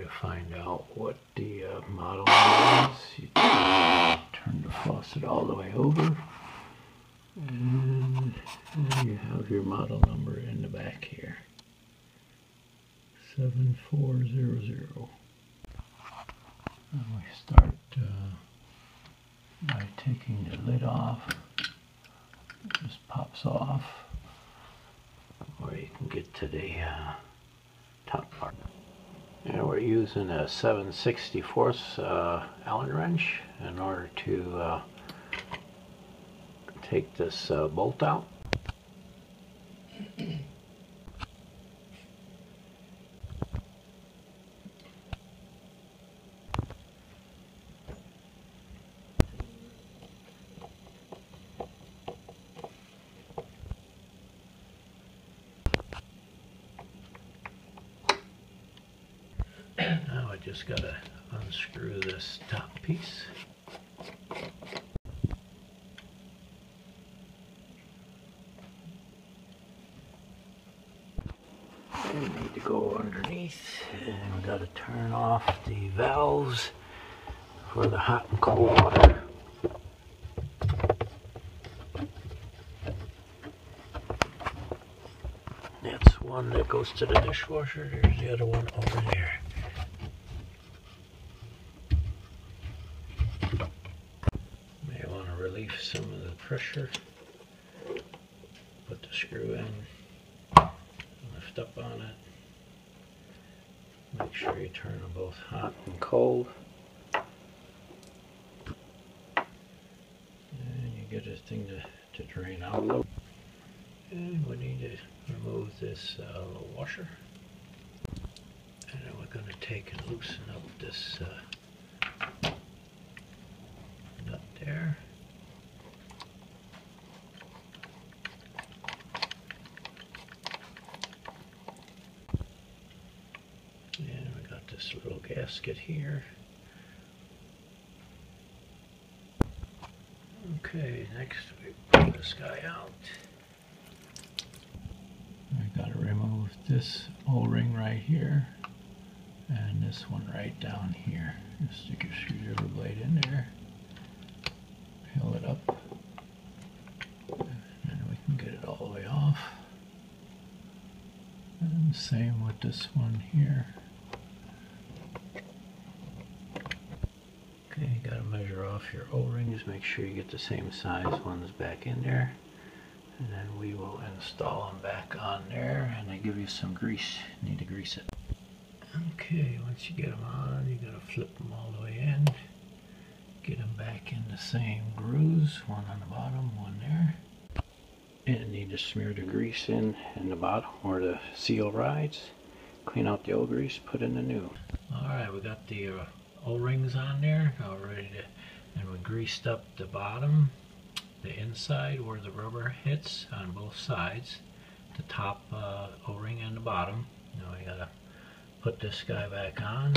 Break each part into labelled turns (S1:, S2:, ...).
S1: to find out what the uh, model is, you turn the faucet all the way over. And you have your model number in the back here. 7400. And we start uh, by taking the lid off. It just pops off. Or you can get to the uh, top part. And we're using a 7 64 uh, Allen wrench in order to uh, take this uh, bolt out. Now I just gotta unscrew this top piece. And need to go underneath and we gotta turn off the valves for the hot and cold water. That's one that goes to the dishwasher. There's the other one over there. May want to relieve some of the pressure. Put the screw in. Lift up on it. Make sure you turn them both hot and cold. And you get this thing to, to drain out a little. And we need to remove this uh, little washer. And then we're going to take and loosen up this uh, nut there. And we got little gasket here. Okay, next we pull this guy out. I gotta remove this O-ring right here and this one right down here. Just stick your screwdriver blade in there, peel it up, and we can get it all the way off. And same with this one here. You gotta measure off your O-rings, make sure you get the same size ones back in there. And then we will install them back on there and they give you some grease. Need to grease it. Okay, once you get them on, you gotta flip them all the way in. Get them back in the same grooves, one on the bottom, one there. And need to smear the grease in in the bottom where the seal rides. Clean out the old grease, put in the new. Alright, we got the uh, O-rings on there, all ready to, and we greased up the bottom the inside where the rubber hits on both sides, the top uh, O-ring and the bottom. Now I gotta put this guy back on.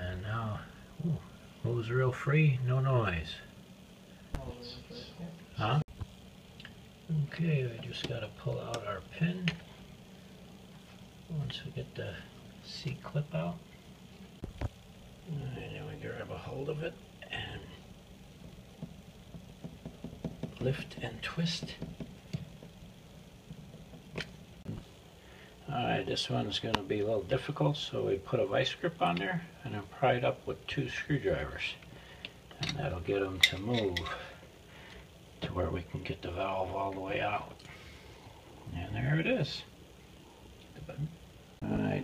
S1: And now, ooh, moves real free, no noise. Huh? Okay, we just gotta pull out our pin. Once we get the C-clip out. And then we grab a hold of it and lift and twist. Alright, this one's going to be a little difficult, so we put a vice grip on there and then pry it up with two screwdrivers. And that'll get them to move to where we can get the valve all the way out. And there it is.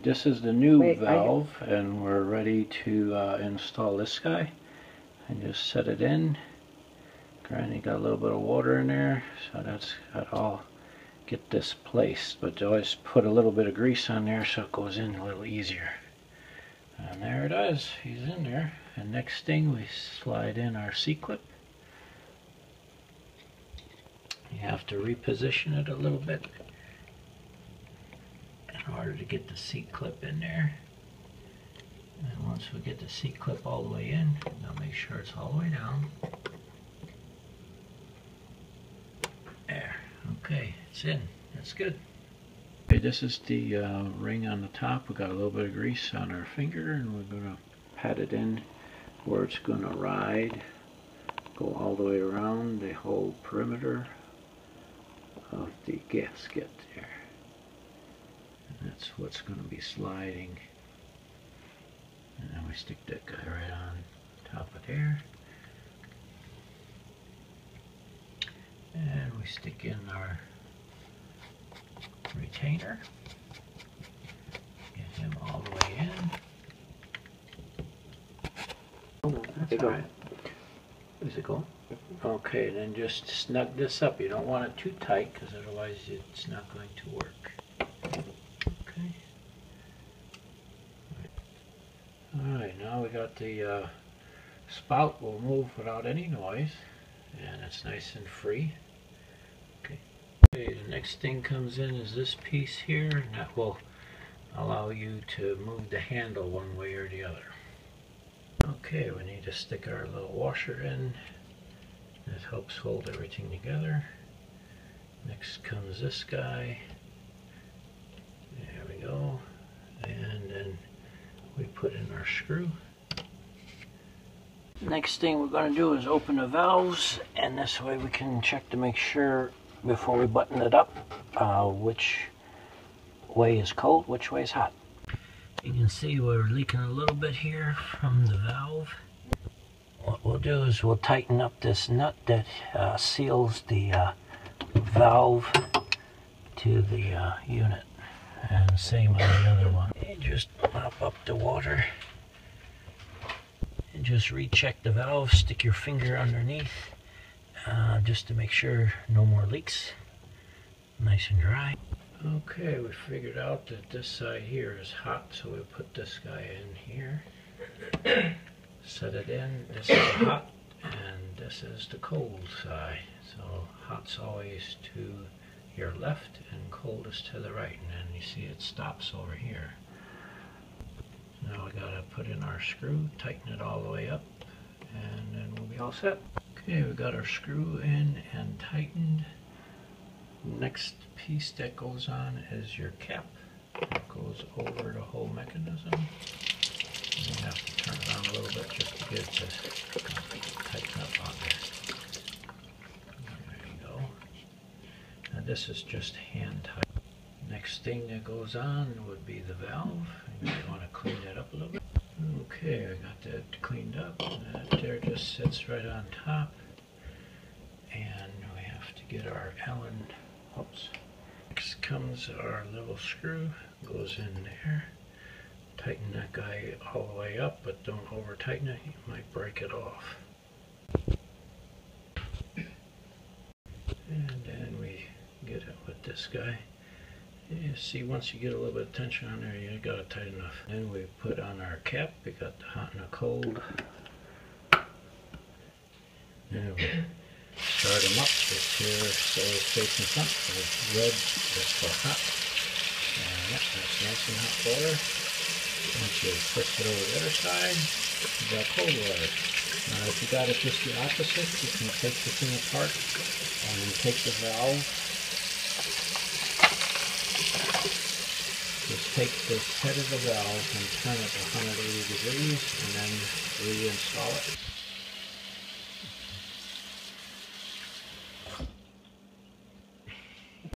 S1: Alright, this is the new
S2: Wait,
S1: valve and we're ready to uh, install this guy. And just set it in. Granny got a little bit of water in there, so that's got all get this placed. But always put a little bit of grease on there so it goes in a little easier. And there it is, he's in there. And next thing we slide in our C-clip. You have to reposition it a little bit order to get the C-clip in there. And once we get the C-clip all the way in, now make sure it's all the way down. There, okay, it's in, that's good. Okay, this is the uh, ring on the top. We got a little bit of grease on our finger and we're to pat it in where it's to ride. Go all the way around the whole perimeter of the gasket there. That's what's going to be sliding. And then we stick that guy right on top of there. And we stick in our retainer. Get him all the way in.
S2: Oh, that's all right.
S1: Is it go? Okay, then just snug this up. You don't want it too tight because otherwise it's not going to work. Okay. Alright, now we got the uh, spout will move without any noise and it's nice and free. Okay. Okay, the next thing comes in is this piece here and that will allow you to move the handle one way or the other. Okay, we need to stick our little washer in. That helps hold everything together. Next comes this guy. There we go. And then we put in our screw. Next thing we're going to do is open the valves and this way we can check to make sure before we button it up uh, which way is cold, which way is hot. You can see we're leaking a little bit here from the valve. What we'll do is we'll tighten up this nut that uh, seals the uh, valve to the uh, unit. And same on the other one. And just mop up the water. Just recheck the valve, stick your finger underneath uh, just to make sure no more leaks. Nice and dry. Okay, we figured out that this side here is hot, so we'll put this guy in here. Set it in. This is hot, and this is the cold side. So hot's always to your left, and cold is to the right. And then you see it stops over here. Now we gotta put in our screw, tighten it all the way up, and then we'll be all set. Okay, we got our screw in and tightened. Next piece that goes on is your cap. It goes over the whole mechanism. You have to turn it on a little bit just to get it to tighten up on there. There you go. And this is just hand tight. Next thing that goes on would be the valve. You want to clean that up a little bit. Okay, I got that cleaned up. That there just sits right on top. And we have to get our Allen Oops. Next comes our little screw, goes in there. Tighten that guy all the way up, but don't over tighten it, you might break it off. And then we get it with this guy. You see, once you get a little bit of tension on there, you got it tight enough. Then we put on our cap, we got the hot and the cold. Then we start them up. This here so facing front. So red is for hot. And yep, that's nice and hot water. Once you flip it over the other side, you got cold water. Now if you got it just the opposite, you can take the thing apart and take the valve. Take this head of the valve and turn it 180 degrees and then reinstall it.